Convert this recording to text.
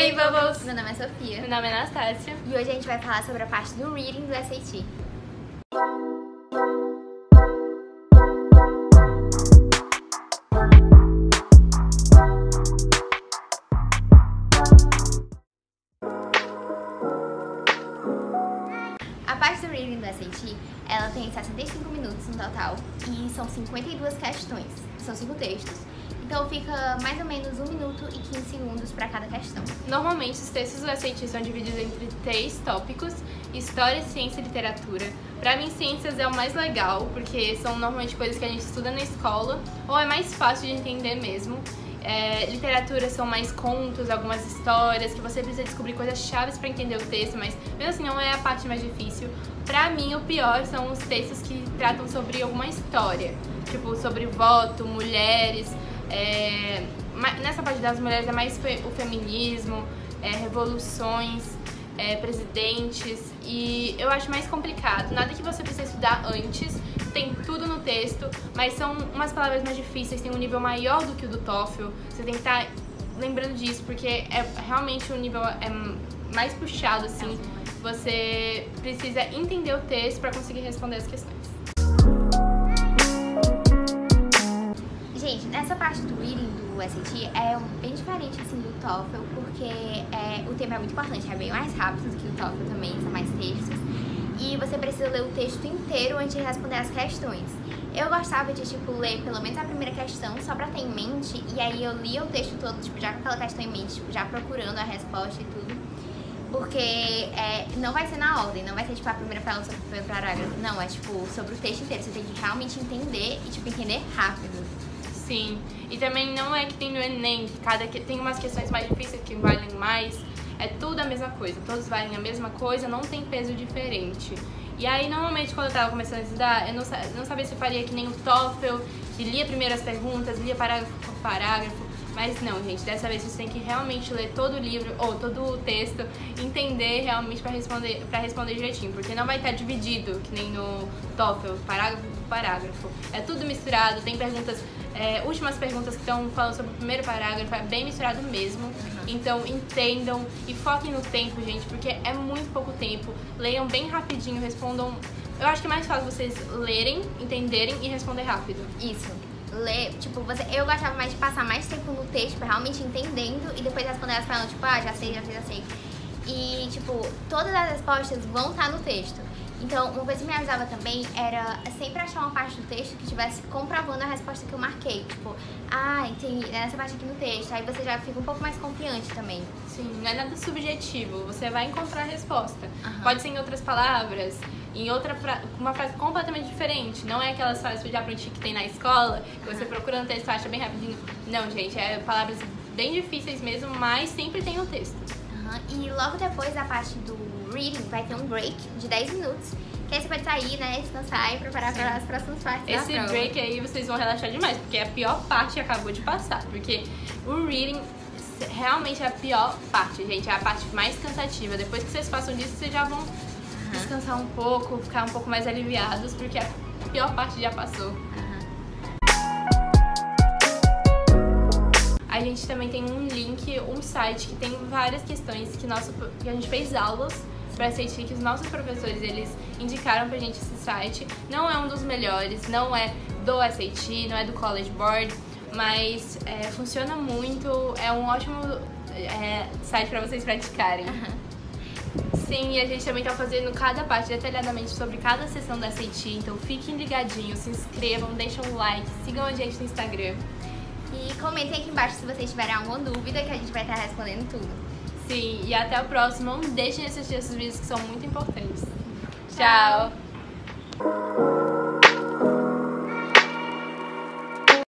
Hey Bubbles! Meu nome é Sofia. Meu nome é Anastácia. E hoje a gente vai falar sobre a parte do reading do SAT. A parte do reading do SAT, ela tem 65 minutos no total e são 52 questões. São 5 textos. Então fica mais ou menos 1 minuto e 15 segundos para cada questão. Normalmente os textos do SAT são divididos entre três tópicos: História, Ciência e Literatura. Pra mim, ciências é o mais legal, porque são normalmente coisas que a gente estuda na escola, ou é mais fácil de entender mesmo. É, literatura são mais contos, algumas histórias, que você precisa descobrir coisas chaves para entender o texto, mas mesmo assim não é a parte mais difícil. Pra mim, o pior são os textos que tratam sobre alguma história, tipo sobre voto, mulheres, é, nessa parte das mulheres é mais o feminismo, é, revoluções, é, presidentes e eu acho mais complicado. Nada que você precisa estudar antes, tem tudo no texto, mas são umas palavras mais difíceis, tem um nível maior do que o do TOEFL. Você tem que estar tá lembrando disso porque é realmente o um nível é mais puxado assim. Você precisa entender o texto para conseguir responder as questões. Nessa parte do reading do SAT é bem diferente assim do TOEFL, porque é, o tema é muito importante, é bem mais rápido do que o TOEFL também, são mais textos. E você precisa ler o texto inteiro antes de responder as questões. Eu gostava de, tipo, ler pelo menos a primeira questão, só pra ter em mente, e aí eu lia o texto todo, tipo, já com aquela questão em mente, tipo, já procurando a resposta e tudo. Porque é, não vai ser na ordem, não vai ser, tipo, a primeira fala sobre o primeiro parágrafo. Não, é, tipo, sobre o texto inteiro. Você tem que realmente entender e, tipo, entender rápido. Sim. E também não é que tem no Enem, que cada que tem umas questões mais difíceis que valem mais. É tudo a mesma coisa, todos valem a mesma coisa, não tem peso diferente. E aí, normalmente, quando eu tava começando a estudar, eu não, não sabia se eu faria que nem o TOEFL, que lia primeiro as perguntas, lia parágrafo por parágrafo. Mas não, gente, dessa vez você tem que realmente ler todo o livro ou todo o texto, entender realmente para responder, pra responder direitinho, porque não vai estar dividido, que nem no TOEFL, parágrafo por parágrafo. É tudo misturado, tem perguntas, é, últimas perguntas que estão falando sobre o primeiro parágrafo, é bem misturado mesmo. Uhum. Então entendam e foquem no tempo, gente, porque é muito pouco tempo. Leiam bem rapidinho, respondam. Eu acho que é mais fácil vocês lerem, entenderem e responder rápido. Isso ler, tipo, você, eu gostava mais de passar mais tempo no texto, realmente entendendo, e depois responder as perguntas, tipo, ah, já sei, já sei, já sei. E, tipo, todas as respostas vão estar no texto. Então, uma coisa que me ajudava também era sempre achar uma parte do texto que estivesse comprovando a resposta que eu marquei. Tipo, ah, entendi, é nessa parte aqui no texto. Aí você já fica um pouco mais confiante também. Sim, não é nada subjetivo. Você vai encontrar a resposta. Uhum. Pode ser em outras palavras, em outra fra uma frase completamente diferente. Não é aquelas frases que eu já aprendi que tem na escola, que você procura no texto acha bem rapidinho. Não, gente, é palavras bem difíceis mesmo, mas sempre tem no texto. Uhum. E logo depois da parte do reading vai ter um break de 10 minutos. Que aí você pode sair, né, descansar e preparar para as próximas partes Esse da break aí vocês vão relaxar demais, porque a pior parte acabou de passar. Porque o reading realmente é a pior parte, gente. É a parte mais cansativa. Depois que vocês passam disso, vocês já vão uhum. descansar um pouco, ficar um pouco mais aliviados, porque a pior parte já passou. A gente também tem um link, um site que tem várias questões que, nosso, que a gente fez aulas para SAT que os nossos professores eles indicaram pra gente esse site. Não é um dos melhores, não é do SAT, não é do College Board, mas é, funciona muito, é um ótimo é, site para vocês praticarem. Sim, e a gente também tá fazendo cada parte detalhadamente sobre cada sessão da SAT, então fiquem ligadinhos, se inscrevam, deixem um like, sigam a gente no Instagram. E comentem aqui embaixo se vocês tiverem alguma dúvida que a gente vai estar respondendo tudo. Sim, e até o próximo. Não deixem de assistir esses vídeos que são muito importantes. Tchau. Tchau.